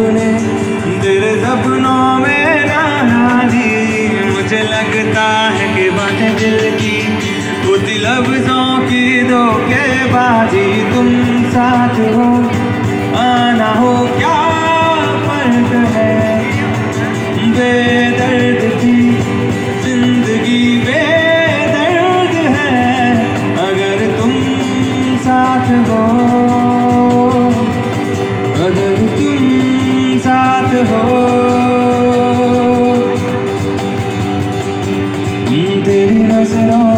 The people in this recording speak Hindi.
सपने तेरे सपनों में नाना जी मुझे लगता है कि बातें दिल की बुद्धि लफ्जों की धोखेबाजी। तुम साथ हो, आना हो, क्या फ़र्क है? साथ हो। तेरी नज़रों